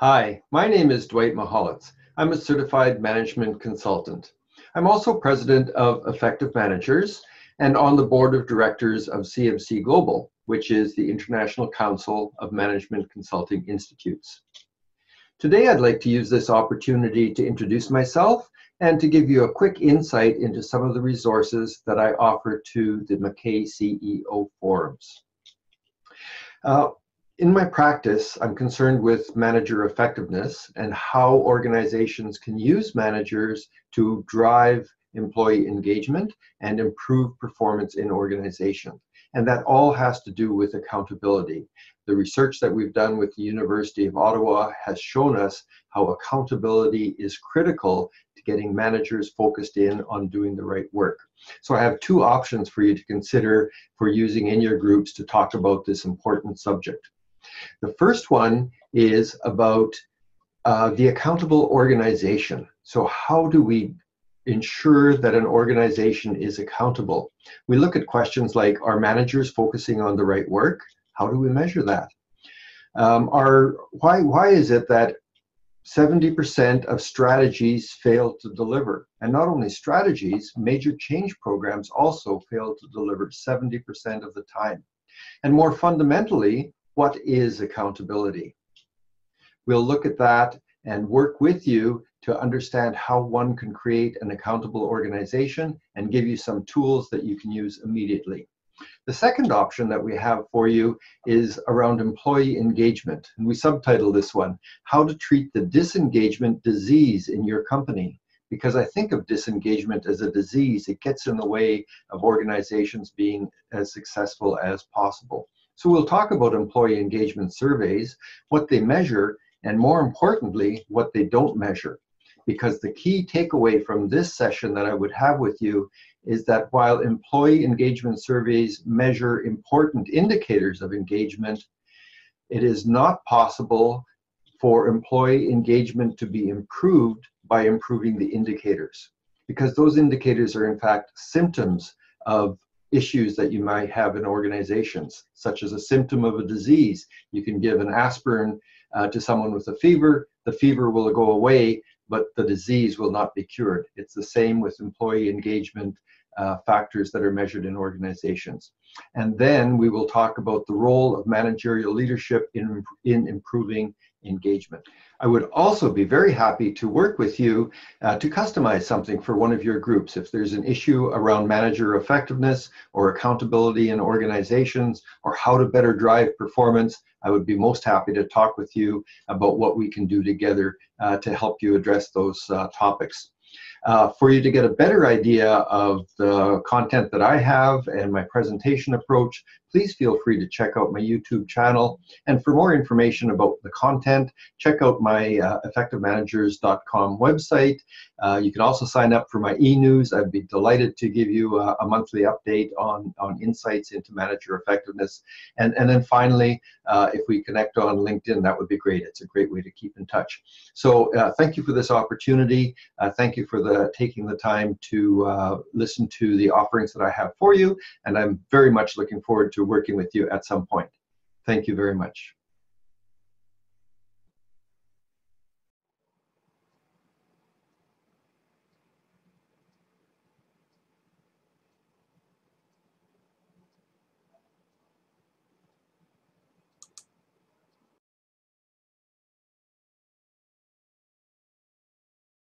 Hi, my name is Dwight Mihalicz. I'm a certified management consultant. I'm also president of Effective Managers and on the board of directors of CMC Global, which is the International Council of Management Consulting Institutes. Today, I'd like to use this opportunity to introduce myself and to give you a quick insight into some of the resources that I offer to the MacKay CEO forums. Uh, in my practice, I'm concerned with manager effectiveness and how organizations can use managers to drive employee engagement and improve performance in organizations. And that all has to do with accountability. The research that we've done with the University of Ottawa has shown us how accountability is critical to getting managers focused in on doing the right work. So I have two options for you to consider for using in your groups to talk about this important subject. The first one is about uh, the accountable organization. So, how do we ensure that an organization is accountable? We look at questions like Are managers focusing on the right work? How do we measure that? Um, are, why, why is it that 70% of strategies fail to deliver? And not only strategies, major change programs also fail to deliver 70% of the time. And more fundamentally, what is accountability? We'll look at that and work with you to understand how one can create an accountable organization and give you some tools that you can use immediately. The second option that we have for you is around employee engagement. And we subtitle this one, How to Treat the Disengagement Disease in Your Company. Because I think of disengagement as a disease, it gets in the way of organizations being as successful as possible. So we'll talk about employee engagement surveys, what they measure, and more importantly, what they don't measure. Because the key takeaway from this session that I would have with you is that while employee engagement surveys measure important indicators of engagement, it is not possible for employee engagement to be improved by improving the indicators because those indicators are in fact symptoms of issues that you might have in organizations, such as a symptom of a disease. You can give an aspirin uh, to someone with a fever, the fever will go away, but the disease will not be cured. It's the same with employee engagement uh, factors that are measured in organizations. And then we will talk about the role of managerial leadership in, in improving engagement. I would also be very happy to work with you uh, to customize something for one of your groups. If there's an issue around manager effectiveness or accountability in organizations or how to better drive performance, I would be most happy to talk with you about what we can do together uh, to help you address those uh, topics. Uh, for you to get a better idea of the content that I have and my presentation approach, please feel free to check out my YouTube channel. And for more information about the content, check out my uh, effectivemanagers.com website. Uh, you can also sign up for my e-news. I'd be delighted to give you a, a, monthly update on, on insights into manager effectiveness. And, and then finally, uh, if we connect on LinkedIn, that would be great. It's a great way to keep in touch. So uh, thank you for this opportunity. Uh, thank you for the taking the time to uh, listen to the offerings that I have for you. And I'm very much looking forward to working with you at some point. Thank you very much.